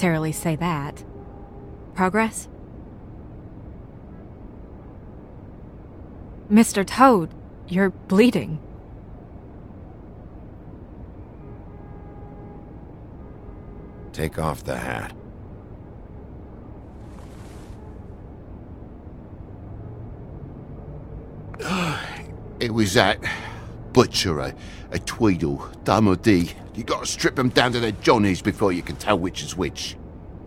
necessarily say that. Progress? Mr. Toad, you're bleeding. Take off the hat. It was that butcher, a, a Tweedle, Dum or Dee. You gotta strip them down to their johnnies before you can tell which is which.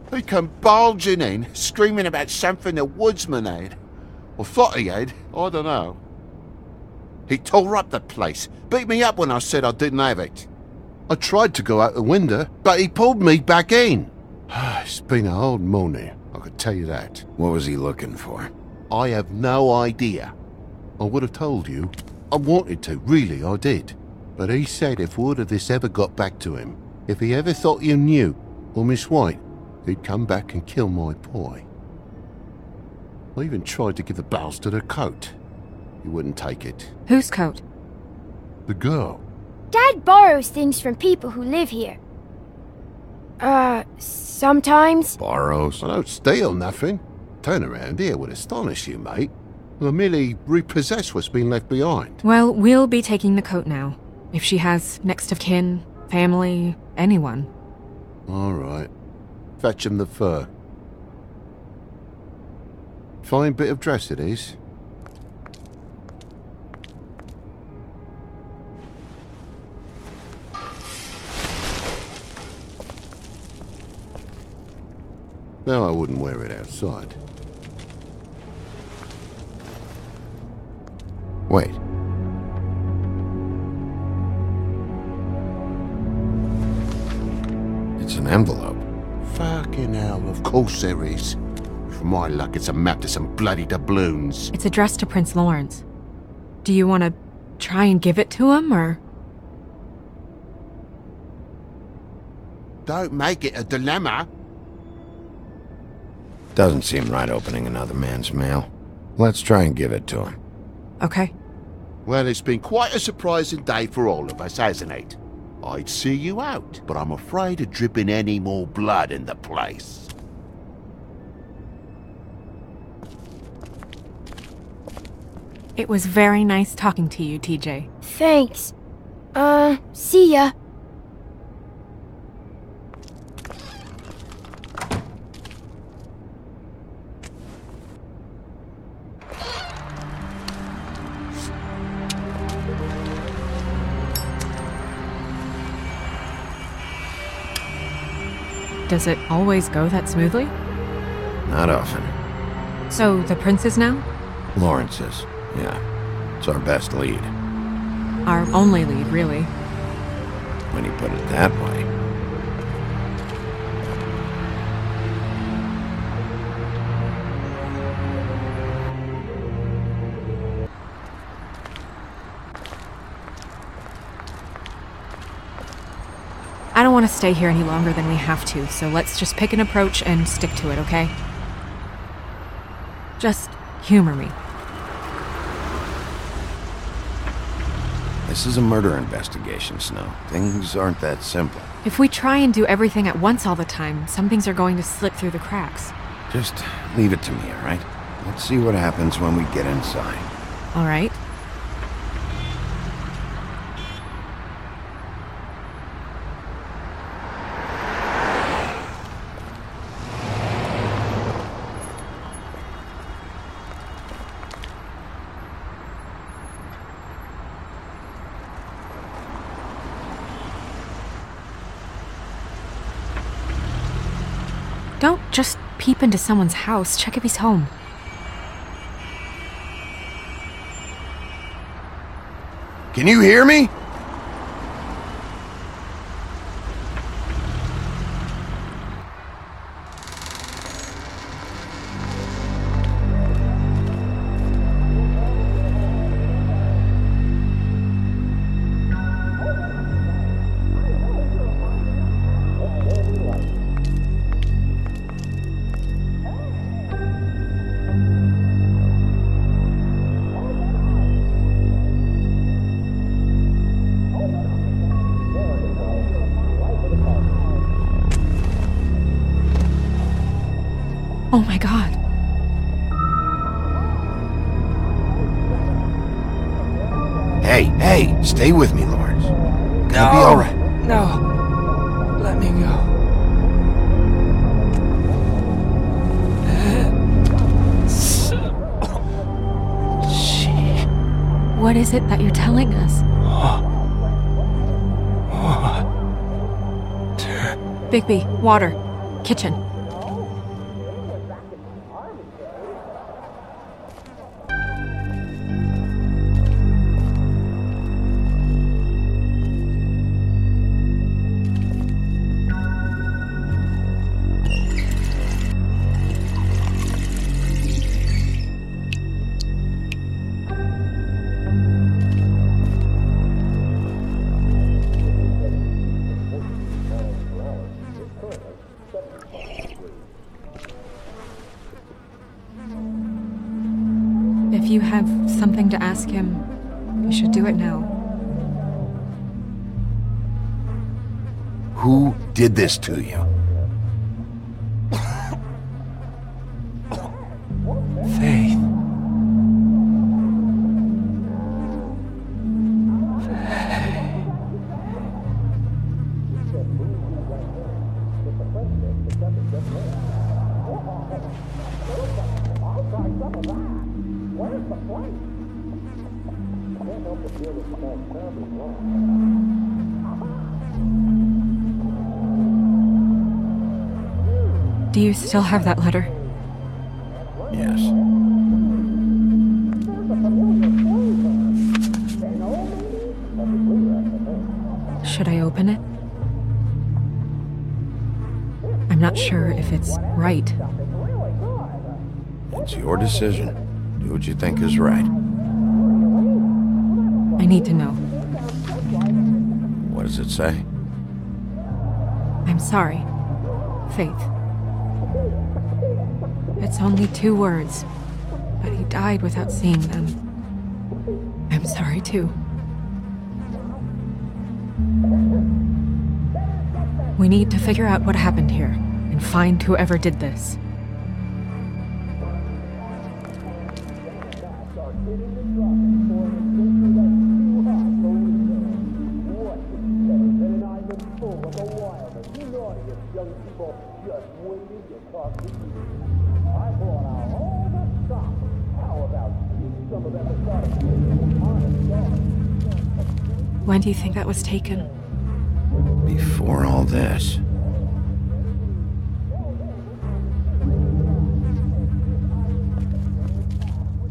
They come bulging in, screaming about something the woodsman had. Or thought he had, I don't know. He tore up the place, beat me up when I said I didn't have it. I tried to go out the window, but he pulled me back in. it's been a hard morning, I could tell you that. What was he looking for? I have no idea. I would have told you. I wanted to, really, I did. But he said if word of this ever got back to him, if he ever thought you knew, or Miss White, he'd come back and kill my boy. I even tried to give the bastard a coat. He wouldn't take it. Whose coat? The girl. Dad borrows things from people who live here. Uh, sometimes. Borrows? I don't steal nothing. Turn around here would astonish you, mate. I merely repossess what's been left behind. Well, we'll be taking the coat now. If she has next of kin, family, anyone. All right. Fetch him the fur. Fine bit of dress it is. No, I wouldn't wear it outside. Wait. It's an envelope. Fucking hell, of course there is. For my luck, it's a map to some bloody doubloons. It's addressed to Prince Lawrence. Do you want to try and give it to him, or. Don't make it a dilemma. Doesn't seem right opening another man's mail. Let's try and give it to him. Okay. Well, it's been quite a surprising day for all of us, hasn't it? I'd see you out, but I'm afraid of dripping any more blood in the place. It was very nice talking to you, TJ. Thanks. Uh, see ya. Does it always go that smoothly? Not often. So, the prince's now? Lawrence's. Yeah. It's our best lead. Our only lead, really. When you put it that way. Want to stay here any longer than we have to, so let's just pick an approach and stick to it, okay? Just humor me. This is a murder investigation, Snow. Things aren't that simple. If we try and do everything at once all the time, some things are going to slip through the cracks. Just leave it to me, alright? Let's see what happens when we get inside. All Don't just peep into someone's house. Check if he's home. Can you hear me? Stay with me, Lawrence. Gonna be alright. No. Let me go. She. What is it that you're telling us? Bigby, water. Kitchen. Ask him, We should do it now. Who did this to you? Faith. Do you still have that letter? Yes. Should I open it? I'm not sure if it's right. It's your decision. Do what you think is right. I need to know. What does it say? I'm sorry. Faith. It's only two words, but he died without seeing them. I'm sorry too. We need to figure out what happened here and find whoever did this. Do you think that was taken? Before all this.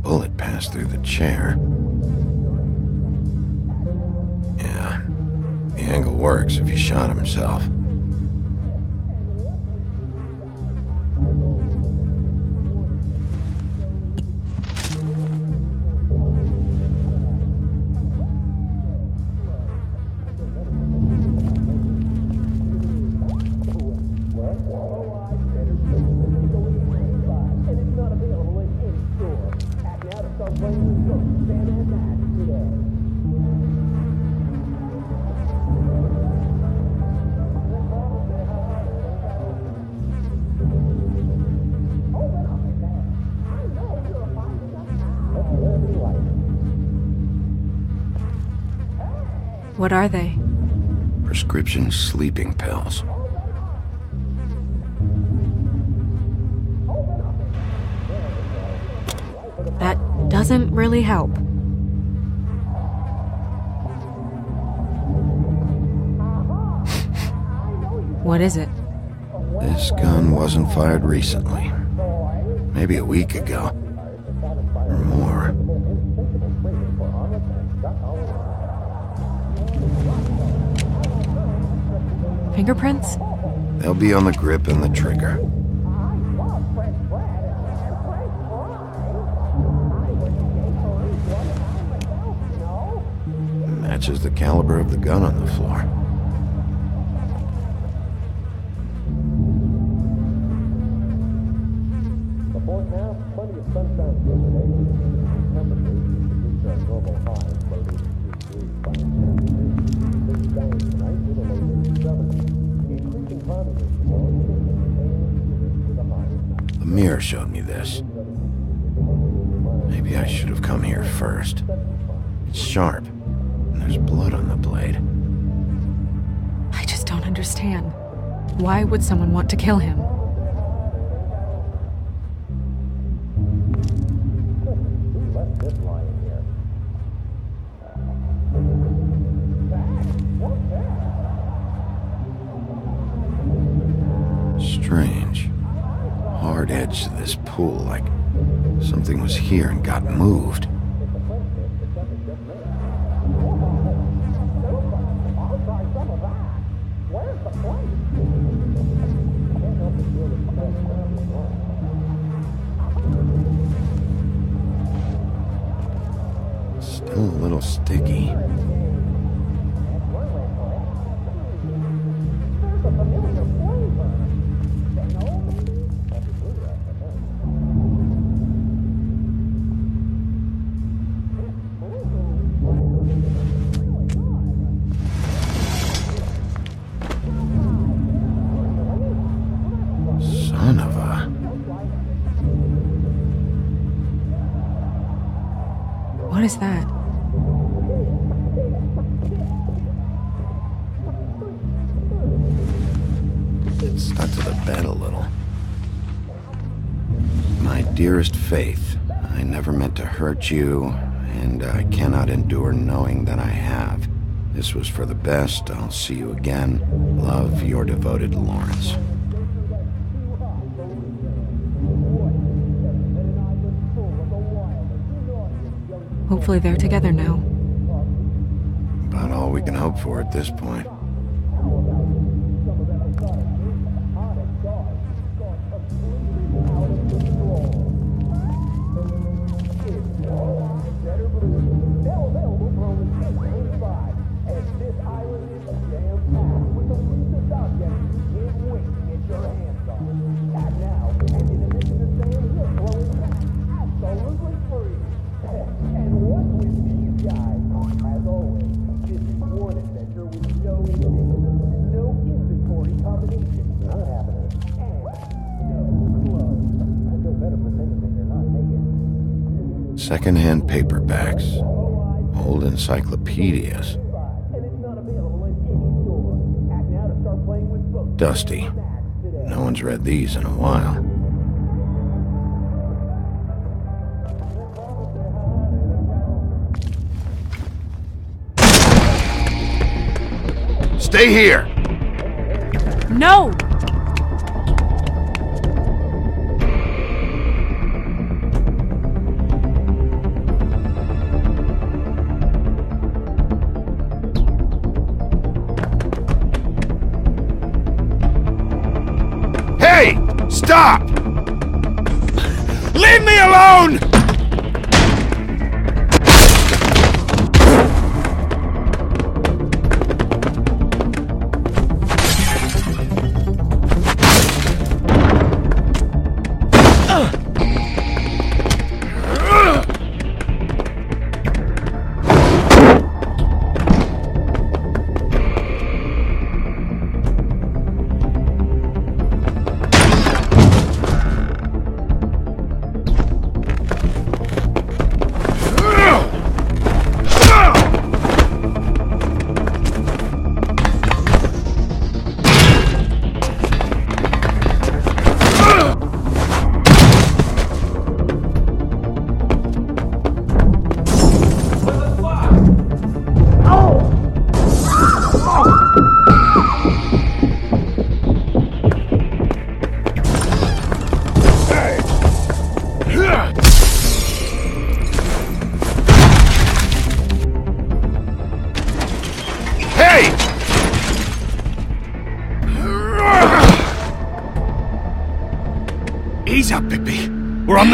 Bullet passed through the chair. Yeah. The angle works if he shot himself. What are they? Prescription sleeping pills. That doesn't really help. what is it? This gun wasn't fired recently. Maybe a week ago. Fingerprints? They'll be on the grip and the trigger. Matches the caliber of the gun on the floor. Showed me this. Maybe I should have come here first. It's sharp, and there's blood on the blade. I just don't understand. Why would someone want to kill him? Edge to this pool, like something was here and got moved. Still a little sticky. What is that? It stuck to the bed a little. My dearest Faith, I never meant to hurt you, and I cannot endure knowing that I have. This was for the best. I'll see you again. Love, your devoted Lawrence. Hopefully they're together now. About all we can hope for at this point. Secondhand paperbacks, old encyclopedias. Dusty. No one's read these in a while. Stay here! No! Stop! Leave me alone!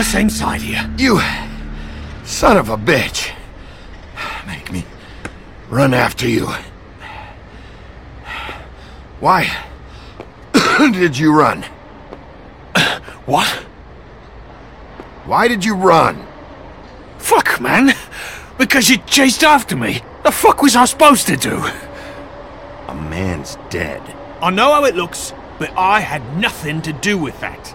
Same side here. You son of a bitch. Make me run after you. Why did you run? What? Why did you run? Fuck, man. Because you chased after me. The fuck was I supposed to do? A man's dead. I know how it looks, but I had nothing to do with that.